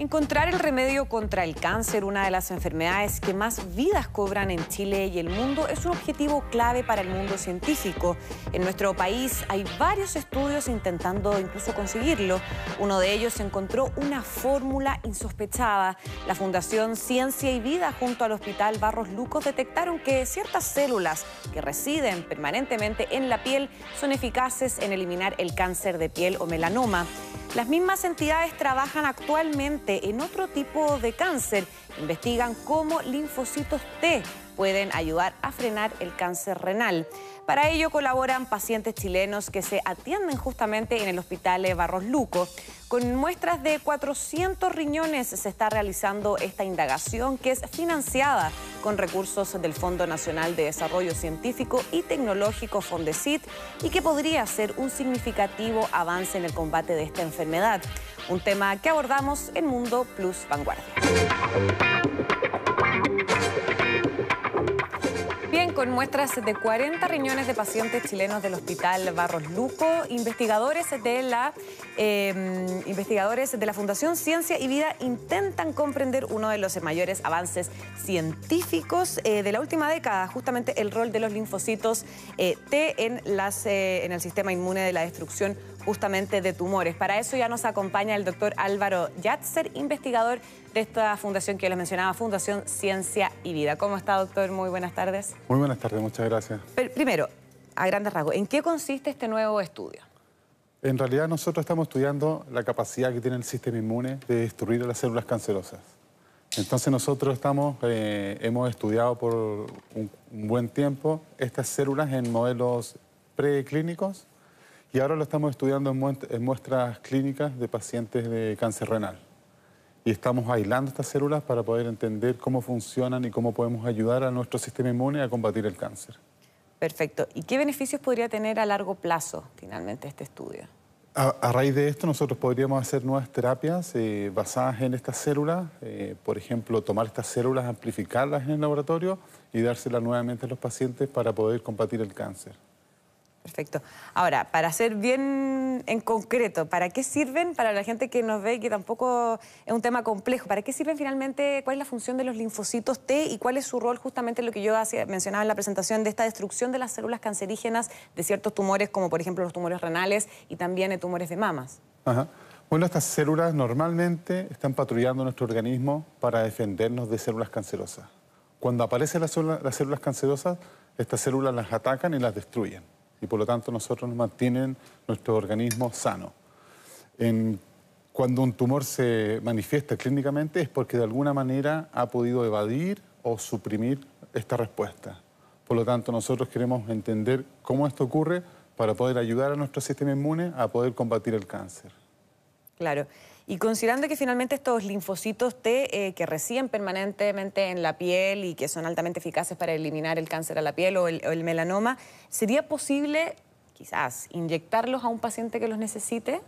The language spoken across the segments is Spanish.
Encontrar el remedio contra el cáncer, una de las enfermedades que más vidas cobran en Chile y el mundo, es un objetivo clave para el mundo científico. En nuestro país hay varios estudios intentando incluso conseguirlo. Uno de ellos encontró una fórmula insospechada. La Fundación Ciencia y Vida junto al Hospital Barros Lucos detectaron que ciertas células que residen permanentemente en la piel son eficaces en eliminar el cáncer de piel o melanoma. Las mismas entidades trabajan actualmente en otro tipo de cáncer. Investigan cómo linfocitos T pueden ayudar a frenar el cáncer renal. Para ello colaboran pacientes chilenos que se atienden justamente en el Hospital Barros Luco. Con muestras de 400 riñones se está realizando esta indagación que es financiada con recursos del Fondo Nacional de Desarrollo Científico y Tecnológico Fondesit y que podría ser un significativo avance en el combate de esta enfermedad. Un tema que abordamos en Mundo Plus Vanguardia. Con muestras de 40 riñones de pacientes chilenos del Hospital Barros Luco, investigadores de la, em, investigadores de la Fundación Ciencia y Vida intentan comprender uno de los mayores avances científicos eh, de la última década, justamente el rol de los linfocitos eh, T eh, en el sistema inmune de la destrucción justamente de tumores. Para eso ya nos acompaña el doctor Álvaro Yatzer, investigador de esta fundación que les mencionaba, Fundación Ciencia y Vida. ¿Cómo está, doctor? Muy buenas tardes. Muy buenas tardes, muchas gracias. primero, a grandes rasgos, ¿en qué consiste este nuevo estudio? En realidad nosotros estamos estudiando la capacidad que tiene el sistema inmune de destruir las células cancerosas. Entonces nosotros estamos, eh, hemos estudiado por un, buen tiempo estas células en modelos preclínicos y ahora lo estamos estudiando en muestras clínicas de pacientes de cáncer renal y estamos aislando estas células para poder entender cómo funcionan y cómo podemos ayudar a nuestro sistema inmune a combatir el cáncer. Perfecto. ¿Y qué beneficios podría tener a largo plazo finalmente este estudio? A, raíz de esto nosotros podríamos hacer nuevas terapias eh, basadas en estas células, eh, por ejemplo, tomar estas células, amplificarlas en el laboratorio y dárselas nuevamente a los pacientes para poder combatir el cáncer. Perfecto. Ahora, para ser bien en concreto, ¿para qué sirven para la gente que nos ve y que tampoco es un tema complejo? ¿Para qué sirven finalmente? ¿Cuál es la función de los linfocitos T y cuál es su rol justamente en lo que yo mencionaba en la presentación de esta destrucción de las células cancerígenas de ciertos tumores, como por ejemplo los tumores renales y también tumores de mamas? Bueno, estas células normalmente están patrullando nuestro organismo para defendernos de células cancerosas. Cuando aparecen las células cancerosas, estas células las atacan y las destruyen y por lo tanto nosotros nos mantienen nuestro organismo sano. cuando un tumor se manifiesta clínicamente es porque de alguna manera ha podido evadir o suprimir esta respuesta. Por lo tanto, nosotros queremos entender cómo esto ocurre para poder ayudar a nuestro sistema inmune a poder combatir el cáncer. Claro. Y considerando que finalmente estos linfocitos T eh, que residen permanentemente en la piel y que son altamente eficaces para eliminar el cáncer a la piel o el, melanoma, ¿sería posible quizás inyectarlos a un paciente que los necesite?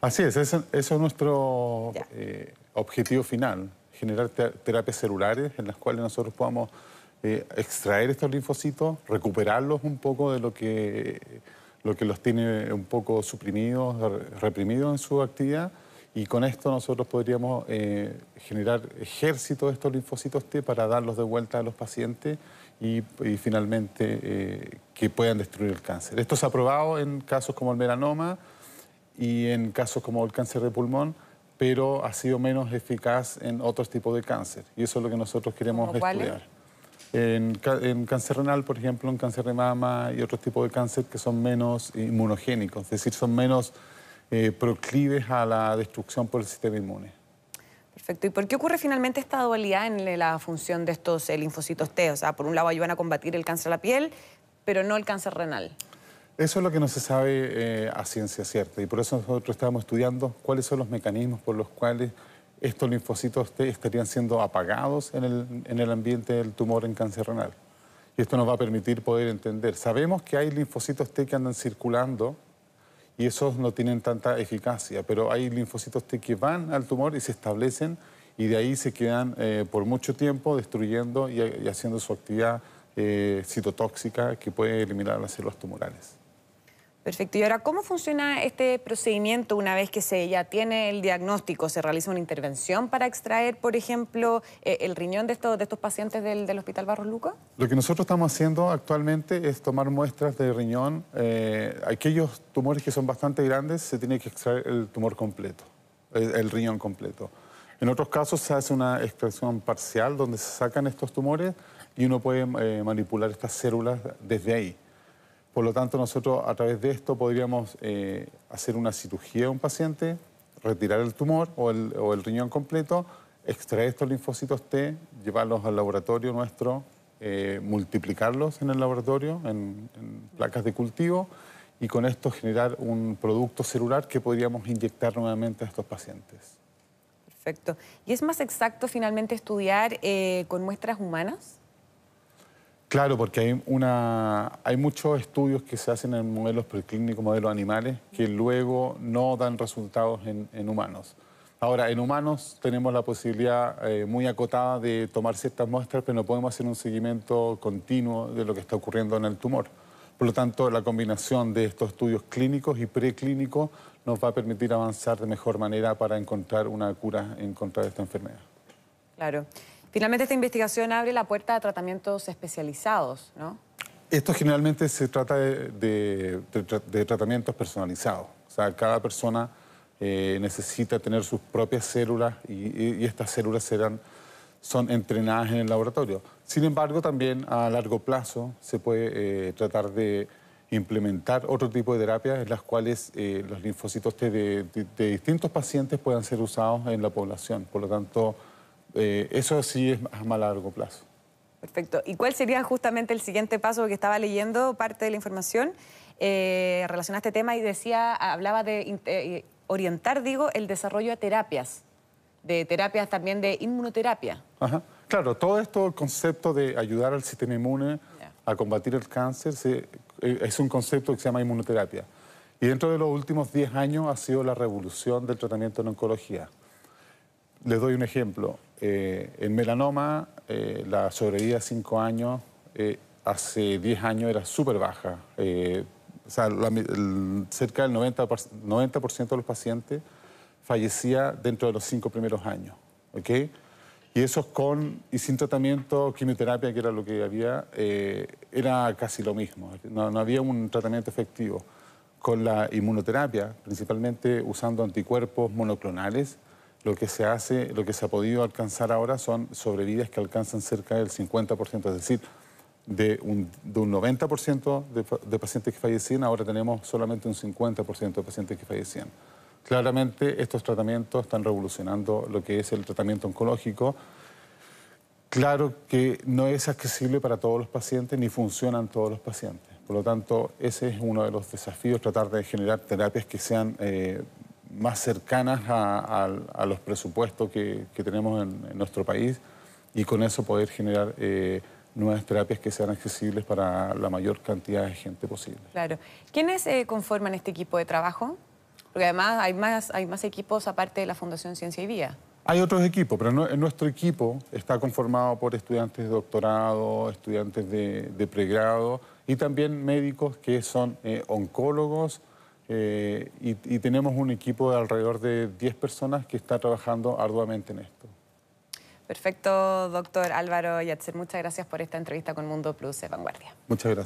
Así es, eso, es nuestro eh, objetivo final, generar terapias celulares en las cuales nosotros podamos eh, extraer estos linfocitos, recuperarlos un poco de lo que, lo que los tiene un poco suprimidos, reprimidos en su actividad y con esto nosotros podríamos eh, generar ejércitos de estos linfocitos T para darlos de vuelta a los pacientes y, finalmente eh, que puedan destruir el cáncer. Esto se ha probado en casos como el melanoma y en casos como el cáncer de pulmón, pero ha sido menos eficaz en otros tipos de cáncer. Y eso es lo que nosotros queremos estudiar. En, en, cáncer renal, por ejemplo, en cáncer de mama y otros tipos de cáncer que son menos inmunogénicos, es decir, son menos eh, proclives a la destrucción por el sistema inmune. Perfecto. ¿Y por qué ocurre finalmente esta dualidad en la función de estos linfocitos T? O sea, por un lado ayudan a combatir el cáncer de la piel, pero no el cáncer renal. Eso es lo que no se sabe eh, a ciencia cierta y por eso nosotros estamos estudiando cuáles son los mecanismos por los cuales estos linfocitos T estarían siendo apagados en el, en el ambiente del tumor en cáncer renal. Y esto nos va a permitir poder entender. Sabemos que hay linfocitos T que andan circulando y esos no tienen tanta eficacia, pero hay linfocitos T que van al tumor y se establecen y de ahí se quedan eh, por mucho tiempo destruyendo y, haciendo su actividad eh, citotóxica que puede eliminar las células tumorales. Perfecto. Y ahora, ¿cómo funciona este procedimiento una vez que se ya tiene el diagnóstico? ¿Se realiza una intervención para extraer, por ejemplo, eh, el riñón de estos, pacientes del, Hospital Barros Luco? Lo que nosotros estamos haciendo actualmente es tomar muestras de riñón. Eh, aquellos tumores que son bastante grandes, se tiene que extraer el tumor completo, el, riñón completo. En otros casos se hace una extracción parcial donde se sacan estos tumores y uno puede eh, manipular estas células desde ahí. Por lo tanto, nosotros a través de esto podríamos eh, hacer una cirugía a un paciente, retirar el tumor o el, riñón completo, extraer estos linfocitos T, llevarlos al laboratorio nuestro, eh, multiplicarlos en el laboratorio, en, placas de cultivo, y con esto generar un producto celular que podríamos inyectar nuevamente a estos pacientes. Perfecto. ¿Y es más exacto finalmente estudiar eh, con muestras humanas? Claro, porque hay, una, hay muchos estudios que se hacen en modelos preclínicos, modelos animales, que luego no dan resultados en, humanos. Ahora, en humanos tenemos la posibilidad eh, muy acotada de tomar ciertas muestras, pero no podemos hacer un seguimiento continuo de lo que está ocurriendo en el tumor. Por lo tanto, la combinación de estos estudios clínicos y preclínicos nos va a permitir avanzar de mejor manera para encontrar una cura en contra de esta enfermedad. Claro. Finalmente, esta investigación abre la puerta a tratamientos especializados, ¿no? Esto generalmente se trata de, tratamientos personalizados. O sea, cada persona eh, necesita tener sus propias células y, estas células serán, son entrenadas en el laboratorio. Sin embargo, también a largo plazo se puede eh, tratar de implementar otro tipo de terapias en las cuales eh, los linfocitos de, distintos pacientes puedan ser usados en la población. Por lo tanto, eh, eso sí es más a largo plazo. Perfecto. ¿Y cuál sería justamente el siguiente paso que estaba leyendo parte de la información eh, relacionada a este tema y decía, hablaba de eh, orientar, digo, el desarrollo de terapias, de terapias también de inmunoterapia? Ajá. Claro, todo esto, el concepto de ayudar al sistema inmune a combatir el cáncer, es un concepto que se llama inmunoterapia. Y dentro de los últimos 10 años ha sido la revolución del tratamiento en oncología. Les doy un ejemplo. Eh, en melanoma, eh, la sobrevida a 5 años, eh, hace 10 años era súper baja. o sea, cerca del 90%, 90 de los pacientes fallecía dentro de los 5 primeros años. ¿okay? Y eso con y sin tratamiento, quimioterapia, que era lo que había, era casi lo mismo. No, no había un tratamiento efectivo. Con la inmunoterapia, principalmente usando anticuerpos monoclonales, lo que se hace, lo que se ha podido alcanzar ahora son sobrevidas que alcanzan cerca del 50%, es decir, de un, de un 90% de, pacientes que fallecían, ahora tenemos solamente un 50% de pacientes que fallecían. Claramente estos tratamientos están revolucionando lo que es el tratamiento oncológico. Claro que no es accesible para todos los pacientes ni funcionan todos los pacientes. Por lo tanto, ese es uno de los desafíos, tratar de generar terapias que sean eh, más cercanas a, los presupuestos que, tenemos en, nuestro país y con eso poder generar eh, nuevas terapias que sean accesibles para la mayor cantidad de gente posible. Claro. ¿Quiénes eh, conforman este equipo de trabajo? Porque además hay más, hay más equipos aparte de la Fundación Ciencia y Vía. Hay otros equipos, pero nuestro equipo está conformado por estudiantes de doctorado, estudiantes de, pregrado y también médicos que son eh, oncólogos, eh, y, tenemos un equipo de alrededor de 10 personas que está trabajando arduamente en esto. Perfecto, doctor Álvaro Yatzer. Muchas gracias por esta entrevista con Mundo Plus de Vanguardia. Muchas gracias.